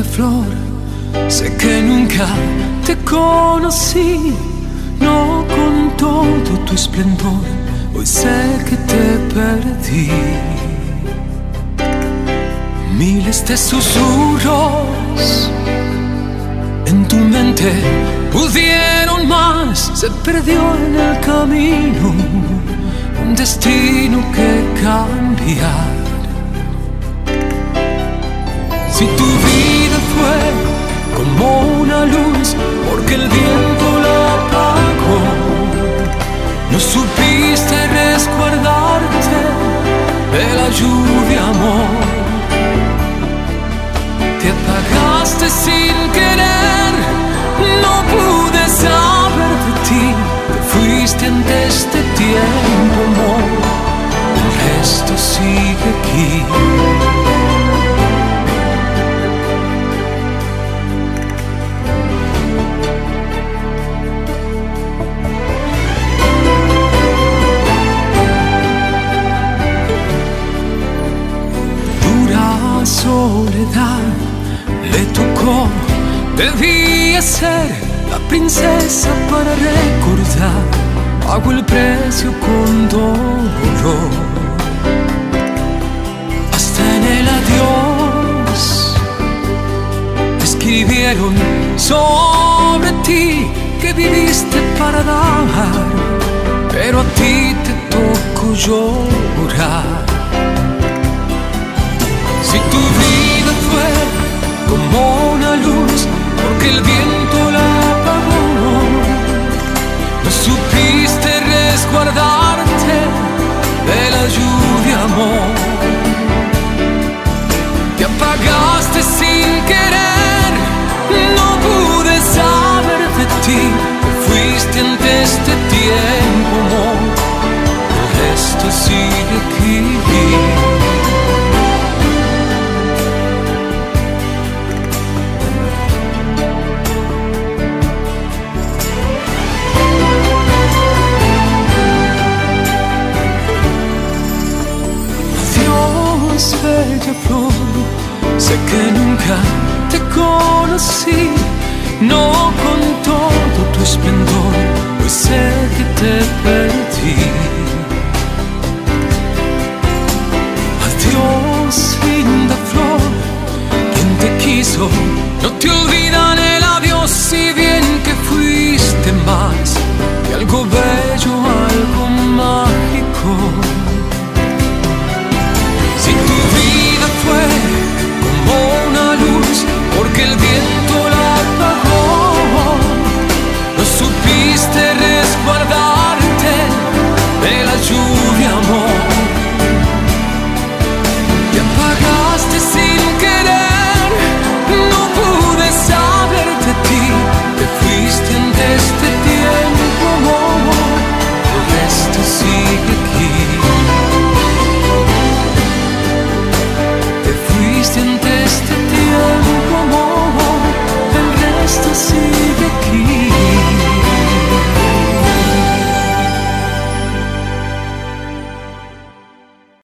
flor, sé que nunca te conocí, no con todo tu esplendor, hoy sé que te perdí. Miles de susurros en tu mente pudieron más, se perdió en el camino un destino que cambiar. No supiste resguardarte de la lluvia, amor. Te apagaste sin querer, no pude saber de ti, te fuiste antes de tiempo, amor. El resto sigue aquí. Le tocó, debía ser la princesa para recordar, pago el precio con dolor. Hasta en el adiós escribieron sobre ti que viviste para dar, pero a ti te tocó llorar. Porque el viento la apagó, no supiste resguardarte de la lluvia, amor. Sé que nunca te conocí, no con todo tu esplendor, pues sé que te perdí. Adiós, linda flor, quien te quiso, no te olvidan contesté